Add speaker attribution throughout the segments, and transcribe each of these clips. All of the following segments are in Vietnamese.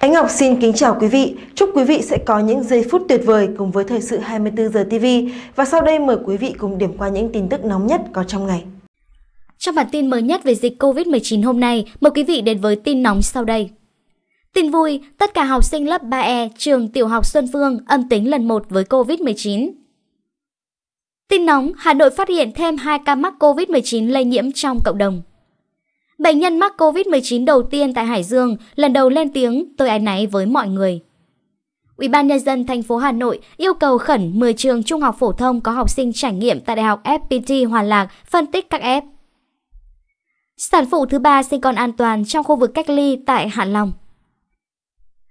Speaker 1: Ánh Ngọc xin kính chào quý vị. Chúc quý vị sẽ có những giây phút tuyệt vời cùng với thời sự 24 giờ TV. Và sau đây mời quý vị cùng điểm qua những tin tức nóng nhất có trong ngày.
Speaker 2: Trong bản tin mới nhất về dịch COVID-19 hôm nay, mời quý vị đến với tin nóng sau đây. Tin vui, tất cả học sinh lớp 3E trường tiểu học Xuân Phương âm tính lần 1 với COVID-19. Tin nóng, Hà Nội phát hiện thêm 2 ca mắc COVID-19 lây nhiễm trong cộng đồng. Bệnh nhân mắc COVID-19 đầu tiên tại Hải Dương lần đầu lên tiếng, tôi ái náy với mọi người. Ủy ban nhân dân thành phố Hà Nội yêu cầu khẩn 10 trường trung học phổ thông có học sinh trải nghiệm tại Đại học FPT Hòa Lạc phân tích các F. Sản phụ thứ ba sinh con an toàn trong khu vực cách ly tại Hạ Long.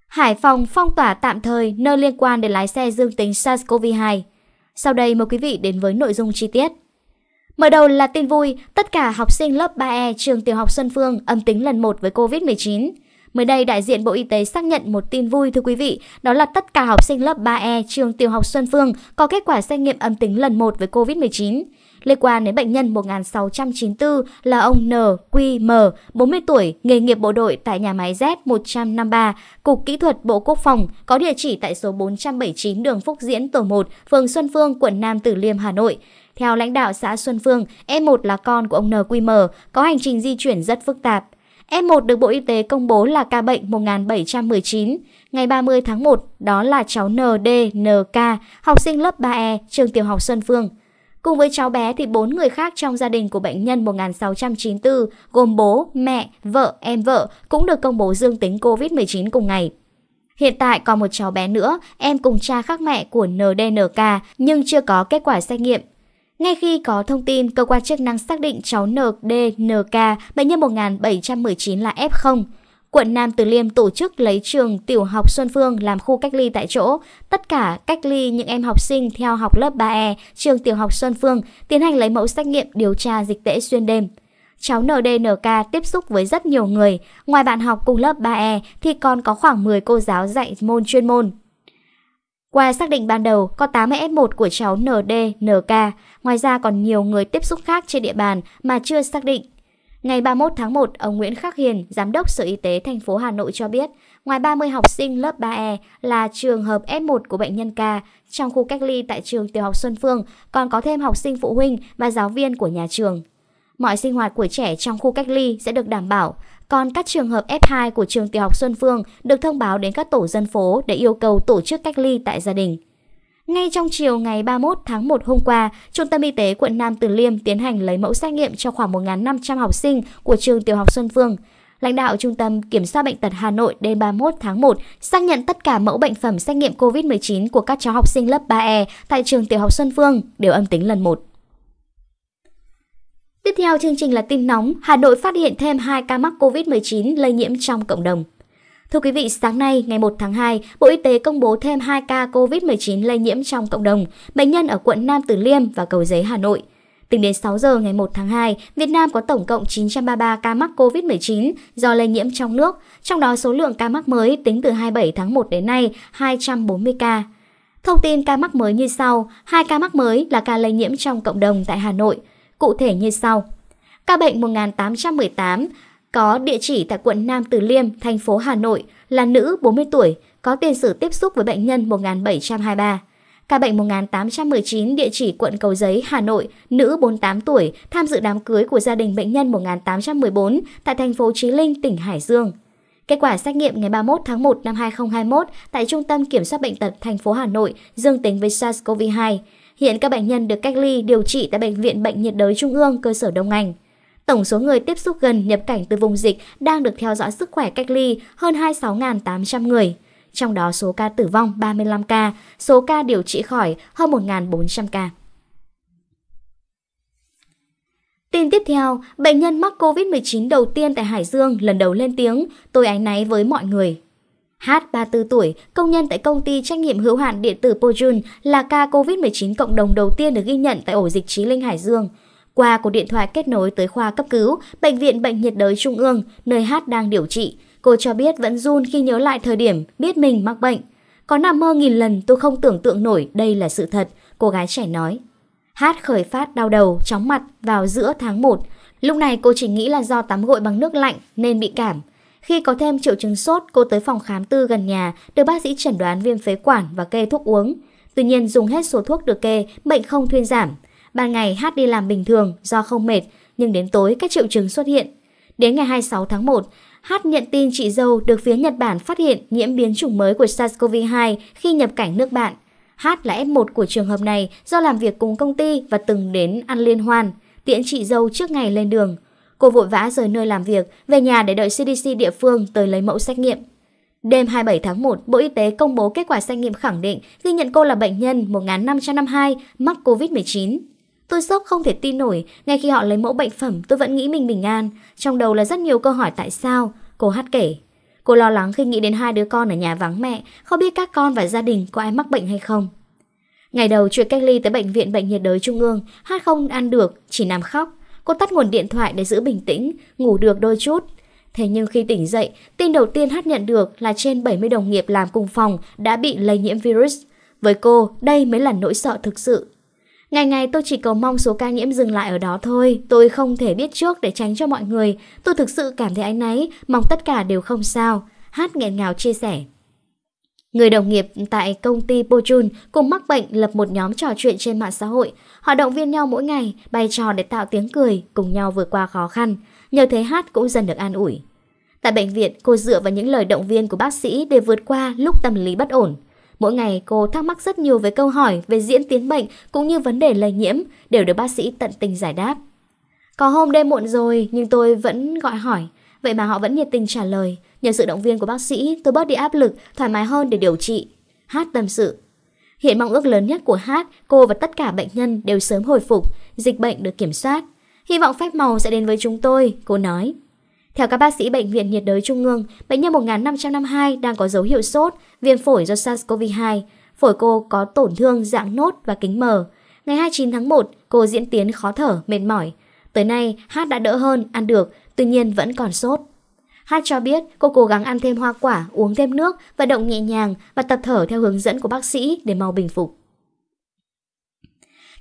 Speaker 2: Hải Phòng phong tỏa tạm thời nơi liên quan đến lái xe dương tính SARS-CoV-2. Sau đây mời quý vị đến với nội dung chi tiết. Mở đầu là tin vui, tất cả học sinh lớp 3E trường tiểu học Xuân Phương âm tính lần 1 với COVID-19. Mới đây, đại diện Bộ Y tế xác nhận một tin vui thưa quý vị, đó là tất cả học sinh lớp 3E trường tiểu học Xuân Phương có kết quả xét nghiệm âm tính lần 1 với COVID-19. Liên quan đến bệnh nhân 1694 là ông NQM, 40 tuổi, nghề nghiệp bộ đội tại nhà máy Z153, Cục Kỹ thuật Bộ Quốc phòng, có địa chỉ tại số 479 đường Phúc Diễn, tổ 1, phường Xuân Phương, quận Nam Tử Liêm, Hà Nội. Theo lãnh đạo xã Xuân Phương, F1 là con của ông NQM, có hành trình di chuyển rất phức tạp. F1 được Bộ Y tế công bố là ca bệnh 1719. Ngày 30 tháng 1, đó là cháu NDNK, học sinh lớp 3E, trường tiểu học Xuân Phương. Cùng với cháu bé thì bốn người khác trong gia đình của bệnh nhân 1694 gồm bố, mẹ, vợ, em vợ cũng được công bố dương tính COVID-19 cùng ngày. Hiện tại còn một cháu bé nữa, em cùng cha khác mẹ của NDNK nhưng chưa có kết quả xét nghiệm. Ngay khi có thông tin, cơ quan chức năng xác định cháu NDNK, bệnh nhân 1719 là F0. Quận Nam Từ Liêm tổ chức lấy trường tiểu học Xuân Phương làm khu cách ly tại chỗ. Tất cả cách ly những em học sinh theo học lớp 3E, trường tiểu học Xuân Phương tiến hành lấy mẫu xét nghiệm điều tra dịch tễ xuyên đêm. Cháu NDNK tiếp xúc với rất nhiều người, ngoài bạn học cùng lớp 3E thì còn có khoảng 10 cô giáo dạy môn chuyên môn. Qua xác định ban đầu, có 80 F1 của cháu NDNK, ngoài ra còn nhiều người tiếp xúc khác trên địa bàn mà chưa xác định. Ngày 31 tháng 1, ông Nguyễn Khắc Hiền, Giám đốc Sở Y tế thành phố Hà Nội cho biết, ngoài 30 học sinh lớp 3E là trường hợp F1 của bệnh nhân K, trong khu cách ly tại trường tiểu học Xuân Phương còn có thêm học sinh phụ huynh và giáo viên của nhà trường. Mọi sinh hoạt của trẻ trong khu cách ly sẽ được đảm bảo, còn các trường hợp F2 của trường tiểu học Xuân Phương được thông báo đến các tổ dân phố để yêu cầu tổ chức cách ly tại gia đình. Ngay trong chiều ngày 31 tháng 1 hôm qua, Trung tâm Y tế quận Nam Từ Liêm tiến hành lấy mẫu xét nghiệm cho khoảng 1.500 học sinh của trường tiểu học Xuân Phương. Lãnh đạo Trung tâm Kiểm soát Bệnh tật Hà Nội đêm 31 tháng 1 xác nhận tất cả mẫu bệnh phẩm xét nghiệm COVID-19 của các cháu học sinh lớp 3E tại trường tiểu học Xuân Phương đều âm tính lần 1. Tiếp theo chương trình là tin nóng, Hà Nội phát hiện thêm 2 ca mắc COVID-19 lây nhiễm trong cộng đồng. Thưa quý vị, sáng nay, ngày 1 tháng 2, Bộ Y tế công bố thêm 2 ca COVID-19 lây nhiễm trong cộng đồng, bệnh nhân ở quận Nam Từ Liêm và Cầu Giấy, Hà Nội. Tính đến 6 giờ ngày 1 tháng 2, Việt Nam có tổng cộng 933 ca mắc COVID-19 do lây nhiễm trong nước, trong đó số lượng ca mắc mới tính từ 27 tháng 1 đến nay 240 ca. Thông tin ca mắc mới như sau, hai ca mắc mới là ca lây nhiễm trong cộng đồng tại Hà Nội, cụ thể như sau. Ca bệnh 1818 có địa chỉ tại quận Nam Từ Liêm, thành phố Hà Nội, là nữ 40 tuổi, có tiền sử tiếp xúc với bệnh nhân 1723. Ca bệnh 1819 địa chỉ quận Cầu Giấy, Hà Nội, nữ 48 tuổi, tham dự đám cưới của gia đình bệnh nhân 1814 tại thành phố Chí Linh, tỉnh Hải Dương. Kết quả xét nghiệm ngày 31 tháng 1 năm 2021 tại Trung tâm Kiểm soát Bệnh tật thành phố Hà Nội dương tính với SARS-CoV-2. Hiện các bệnh nhân được cách ly điều trị tại Bệnh viện Bệnh nhiệt đới Trung ương cơ sở Đông Anh. Tổng số người tiếp xúc gần nhập cảnh từ vùng dịch đang được theo dõi sức khỏe cách ly hơn 26.800 người. Trong đó số ca tử vong 35 ca, số ca điều trị khỏi hơn 1.400 ca. Tin tiếp theo, bệnh nhân mắc COVID-19 đầu tiên tại Hải Dương lần đầu lên tiếng, tôi áy náy với mọi người. H, 34 tuổi, công nhân tại công ty trách nhiệm hữu hạn điện tử Pojun là ca COVID-19 cộng đồng đầu tiên được ghi nhận tại ổ dịch Trí Linh Hải Dương. Qua cuộc điện thoại kết nối tới khoa cấp cứu, Bệnh viện Bệnh nhiệt đới Trung ương, nơi H đang điều trị, cô cho biết vẫn run khi nhớ lại thời điểm biết mình mắc bệnh. Có nằm mơ nghìn lần tôi không tưởng tượng nổi đây là sự thật, cô gái trẻ nói. H khởi phát đau đầu, chóng mặt vào giữa tháng 1. Lúc này cô chỉ nghĩ là do tắm gội bằng nước lạnh nên bị cảm. Khi có thêm triệu chứng sốt, cô tới phòng khám tư gần nhà, được bác sĩ chẩn đoán viêm phế quản và kê thuốc uống. Tuy nhiên dùng hết số thuốc được kê, bệnh không thuyên giảm. Ban ngày Hát đi làm bình thường do không mệt, nhưng đến tối các triệu chứng xuất hiện. Đến ngày 26 tháng 1, Hát nhận tin chị dâu được phía Nhật Bản phát hiện nhiễm biến chủng mới của SARS-CoV-2 khi nhập cảnh nước bạn. Hát là F1 của trường hợp này do làm việc cùng công ty và từng đến ăn liên hoan, tiễn chị dâu trước ngày lên đường. Cô vội vã rời nơi làm việc, về nhà để đợi CDC địa phương tới lấy mẫu xét nghiệm. Đêm 27 tháng 1, Bộ Y tế công bố kết quả xét nghiệm khẳng định ghi nhận cô là bệnh nhân 1552 mắc COVID-19. Tôi sốc không thể tin nổi, ngay khi họ lấy mẫu bệnh phẩm tôi vẫn nghĩ mình bình an. Trong đầu là rất nhiều câu hỏi tại sao, cô hát kể. Cô lo lắng khi nghĩ đến hai đứa con ở nhà vắng mẹ, không biết các con và gia đình có ai mắc bệnh hay không. Ngày đầu chuyển cách ly tới bệnh viện bệnh nhiệt đới trung ương, hát không ăn được, chỉ nằm khóc. Cô tắt nguồn điện thoại để giữ bình tĩnh, ngủ được đôi chút. Thế nhưng khi tỉnh dậy, tin đầu tiên hát nhận được là trên 70 đồng nghiệp làm cùng phòng đã bị lây nhiễm virus. Với cô, đây mới là nỗi sợ thực sự. Ngày ngày tôi chỉ cầu mong số ca nhiễm dừng lại ở đó thôi Tôi không thể biết trước để tránh cho mọi người Tôi thực sự cảm thấy ánh náy Mong tất cả đều không sao Hát nghẹn ngào chia sẻ Người đồng nghiệp tại công ty Pochun cùng mắc bệnh lập một nhóm trò chuyện trên mạng xã hội. Họ động viên nhau mỗi ngày, bày trò để tạo tiếng cười, cùng nhau vượt qua khó khăn. Nhờ thế hát cũng dần được an ủi. Tại bệnh viện, cô dựa vào những lời động viên của bác sĩ để vượt qua lúc tâm lý bất ổn. Mỗi ngày cô thắc mắc rất nhiều về câu hỏi về diễn tiến bệnh cũng như vấn đề lây nhiễm đều được bác sĩ tận tình giải đáp. Có hôm đêm muộn rồi nhưng tôi vẫn gọi hỏi, vậy mà họ vẫn nhiệt tình trả lời. Nhờ sự động viên của bác sĩ tôi bớt đi áp lực, thoải mái hơn để điều trị. Hát tâm sự. Hiện mong ước lớn nhất của Hát, cô và tất cả bệnh nhân đều sớm hồi phục, dịch bệnh được kiểm soát. Hy vọng phép màu sẽ đến với chúng tôi, cô nói. Theo các bác sĩ Bệnh viện nhiệt đới Trung ương, bệnh nhân 1552 đang có dấu hiệu sốt, viêm phổi do SARS-CoV-2. Phổi cô có tổn thương dạng nốt và kính mờ. Ngày 29 tháng 1, cô diễn tiến khó thở, mệt mỏi. Tới nay, Hát đã đỡ hơn, ăn được, tuy nhiên vẫn còn sốt. Hát cho biết cô cố gắng ăn thêm hoa quả, uống thêm nước, vận động nhẹ nhàng và tập thở theo hướng dẫn của bác sĩ để mau bình phục.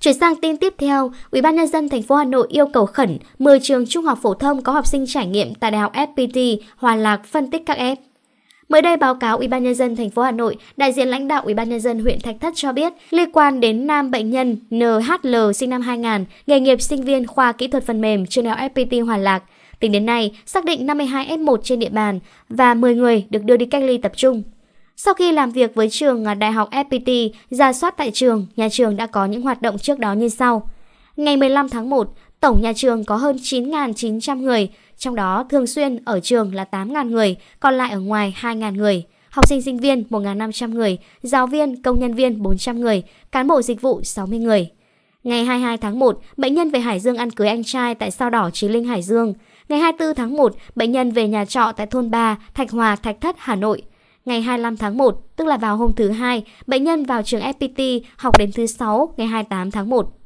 Speaker 2: Chuyển sang tin tiếp theo, UBND thành phố Hà Nội yêu cầu khẩn 10 trường trung học phổ thông có học sinh trải nghiệm tại Đại học FPT Hòa Lạc phân tích các F. Mới đây báo cáo ủy ban nhân dân thành phố Hà Nội, đại diện lãnh đạo ủy ban nhân dân huyện Thạch Thất cho biết, liên quan đến nam bệnh nhân NHL sinh năm 2000, nghề nghiệp sinh viên khoa kỹ thuật phần mềm trường đại học FPT Hòa Lạc, tính đến nay xác định 52 F1 trên địa bàn và 10 người được đưa đi cách ly tập trung. Sau khi làm việc với trường Đại học FPT, ra soát tại trường, nhà trường đã có những hoạt động trước đó như sau. Ngày 15 tháng 1, tổng nhà trường có hơn 9.900 người, trong đó thường xuyên ở trường là 8.000 người, còn lại ở ngoài 2.000 người. Học sinh sinh viên 1.500 người, giáo viên, công nhân viên 400 người, cán bộ dịch vụ 60 người. Ngày 22 tháng 1, bệnh nhân về Hải Dương ăn cưới anh trai tại Sao Đỏ Trí Linh Hải Dương. Ngày 24 tháng 1, bệnh nhân về nhà trọ tại thôn 3, Thạch Hòa, Thạch Thất, Hà Nội. Ngày 25 tháng 1, tức là vào hôm thứ hai, bệnh nhân vào trường FPT học đến thứ 6 ngày 28 tháng 1.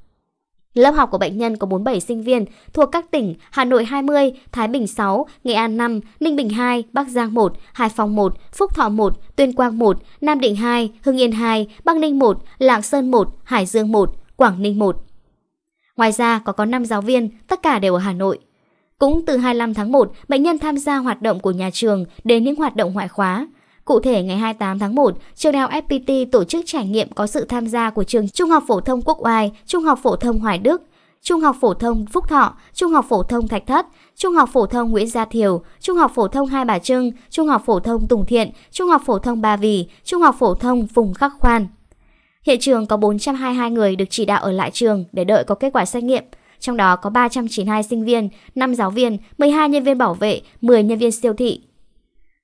Speaker 2: Lớp học của bệnh nhân có 47 sinh viên thuộc các tỉnh Hà Nội 20, Thái Bình 6, Nghệ An 5, Ninh Bình 2, Bắc Giang 1, Hải Phòng 1, Phúc Thọ 1, Tuyên Quang 1, Nam Định 2, Hưng Yên 2, Bắc Ninh 1, Lạng Sơn 1, Hải Dương 1, Quảng Ninh 1. Ngoài ra có có 5 giáo viên, tất cả đều ở Hà Nội. Cũng từ 25 tháng 1, bệnh nhân tham gia hoạt động của nhà trường đến những hoạt động ngoại khóa. Cụ thể, ngày 28 tháng 1, trường đại học FPT tổ chức trải nghiệm có sự tham gia của trường Trung học phổ thông Quốc Oai, Trung học phổ thông Hoài Đức, Trung học phổ thông Phúc Thọ, Trung học phổ thông Thạch Thất, Trung học phổ thông Nguyễn Gia Thiều, Trung học phổ thông Hai Bà Trưng, Trung học phổ thông Tùng Thiện, Trung học phổ thông Ba Vì, Trung học phổ thông Phùng Khắc Khoan. Hiện trường có 422 người được chỉ đạo ở lại trường để đợi có kết quả xét nghiệm. Trong đó có 392 sinh viên, 5 giáo viên, 12 nhân viên bảo vệ, 10 nhân viên siêu thị,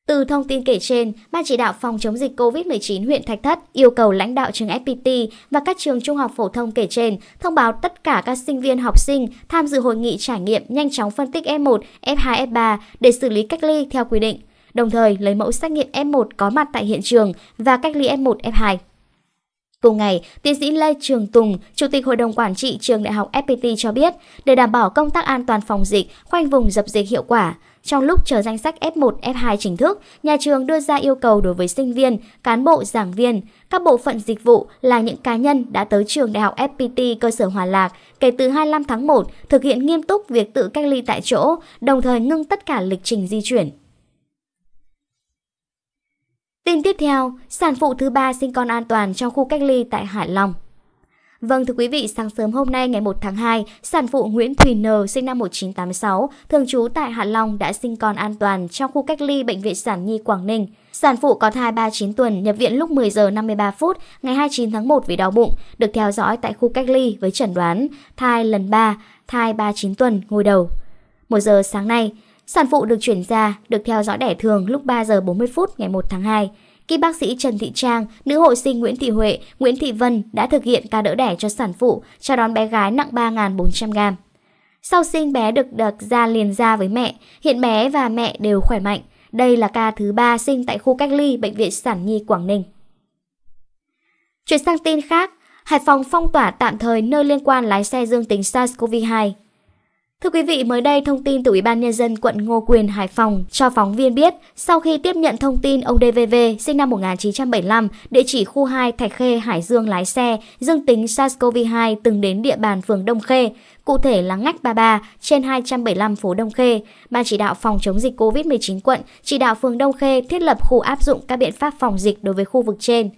Speaker 2: từ thông tin kể trên, Ban chỉ đạo phòng chống dịch COVID-19 huyện Thạch Thất yêu cầu lãnh đạo trường FPT và các trường trung học phổ thông kể trên thông báo tất cả các sinh viên học sinh tham dự hội nghị trải nghiệm nhanh chóng phân tích F1, F2, F3 để xử lý cách ly theo quy định, đồng thời lấy mẫu xét nghiệm F1 có mặt tại hiện trường và cách ly F1, F2. Cùng ngày, tiến sĩ Lê Trường Tùng, Chủ tịch Hội đồng Quản trị Trường Đại học FPT cho biết, để đảm bảo công tác an toàn phòng dịch, khoanh vùng dập dịch hiệu quả, trong lúc chờ danh sách F1, F2 chính thức, nhà trường đưa ra yêu cầu đối với sinh viên, cán bộ, giảng viên, các bộ phận dịch vụ là những cá nhân đã tới trường Đại học FPT cơ sở Hòa Lạc kể từ 25 tháng 1 thực hiện nghiêm túc việc tự cách ly tại chỗ, đồng thời ngưng tất cả lịch trình di chuyển. Tin tiếp theo, sản phụ thứ ba sinh con an toàn trong khu cách ly tại Hải Long. Vâng thưa quý vị, sáng sớm hôm nay ngày 1 tháng 2, sản phụ Nguyễn Thùy N sinh năm 1986, thường trú tại Hạ Long đã sinh con an toàn trong khu cách ly Bệnh viện Sản Nhi Quảng Ninh. Sản phụ có thai 39 tuần, nhập viện lúc 10 giờ 53 phút ngày 29 tháng 1 vì đau bụng, được theo dõi tại khu cách ly với chẩn đoán thai lần 3, thai 39 tuần, ngôi đầu. 1 giờ sáng nay, sản phụ được chuyển ra, được theo dõi đẻ thường lúc 3 giờ 40 phút ngày 1 tháng 2 khi bác sĩ Trần Thị Trang, nữ hộ sinh Nguyễn Thị Huệ, Nguyễn Thị Vân đã thực hiện ca đỡ đẻ cho sản phụ, chào đón bé gái nặng 3.400g. Sau sinh bé được đặt ra liền ra với mẹ, hiện bé và mẹ đều khỏe mạnh. Đây là ca thứ ba sinh tại khu cách ly Bệnh viện Sản Nhi Quảng Ninh. Chuyển sang tin khác, Hải Phòng phong tỏa tạm thời nơi liên quan lái xe dương tính SARS-CoV-2. Thưa quý vị, mới đây thông tin từ Ủy ban nhân dân quận Ngô Quyền, Hải Phòng cho phóng viên biết, sau khi tiếp nhận thông tin ông DVV sinh năm 1975, địa chỉ khu 2 Thạch Khê, Hải Dương lái xe, dương tính SARS-CoV-2 từng đến địa bàn phường Đông Khê, cụ thể là ngách 33 trên 275 phố Đông Khê. Ban chỉ đạo phòng chống dịch COVID-19 quận chỉ đạo phường Đông Khê thiết lập khu áp dụng các biện pháp phòng dịch đối với khu vực trên.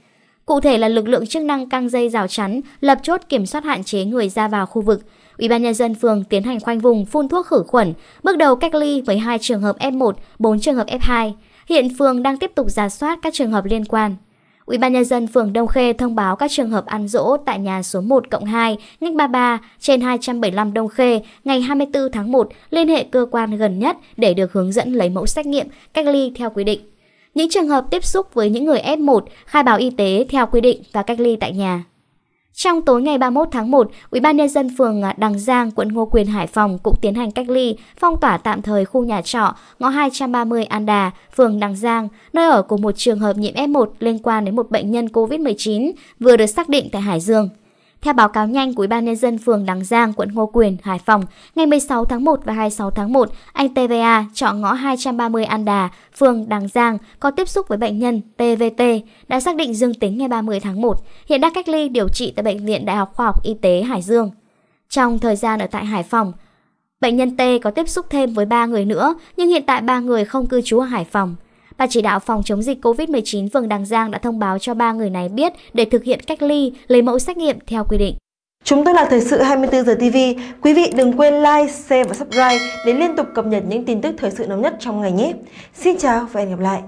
Speaker 2: Cụ thể là lực lượng chức năng căng dây rào chắn, lập chốt kiểm soát hạn chế người ra vào khu vực, Ủy ban nhân dân phường tiến hành khoanh vùng phun thuốc khử khuẩn, bước đầu cách ly với hai trường hợp F1, 4 trường hợp F2. Hiện phường đang tiếp tục giả soát các trường hợp liên quan. Ủy ban nhân dân phường Đông Khê thông báo các trường hợp ăn dỗ tại nhà số 1 cộng 2, ngách 33 trên 275 Đông Khê ngày 24 tháng 1 liên hệ cơ quan gần nhất để được hướng dẫn lấy mẫu xét nghiệm, cách ly theo quy định. Những trường hợp tiếp xúc với những người F1 khai báo y tế theo quy định và cách ly tại nhà. Trong tối ngày 31 tháng 1, UBND phường à, Đằng Giang, quận Ngô Quyền, Hải Phòng cũng tiến hành cách ly, phong tỏa tạm thời khu nhà trọ ngõ 230 An Đà, phường Đằng Giang, nơi ở của một trường hợp nhiễm F1 liên quan đến một bệnh nhân COVID-19 vừa được xác định tại Hải Dương. Theo báo cáo nhanh của Ủy ban nhân dân phường Đằng Giang, quận Ngô Quyền, Hải Phòng, ngày 16 tháng 1 và 26 tháng 1, anh TVA chọn ngõ 230 An Đà, phường Đằng Giang có tiếp xúc với bệnh nhân TVT đã xác định dương tính ngày 30 tháng 1, hiện đang cách ly điều trị tại bệnh viện Đại học Khoa học Y tế Hải Dương. Trong thời gian ở tại Hải Phòng, bệnh nhân T có tiếp xúc thêm với 3 người nữa, nhưng hiện tại 3 người không cư trú ở Hải Phòng. Ban chỉ đạo phòng chống dịch COVID-19 phường Đằng Giang đã thông báo cho ba người này biết để thực hiện cách ly, lấy mẫu xét nghiệm theo quy định.
Speaker 1: Chúng tôi là Thời sự 24 giờ TV. Quý vị đừng quên like, share và subscribe để liên tục cập nhật những tin tức thời sự nóng nhất trong ngày nhé. Xin chào và hẹn gặp lại.